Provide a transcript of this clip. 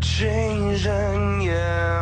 情人眼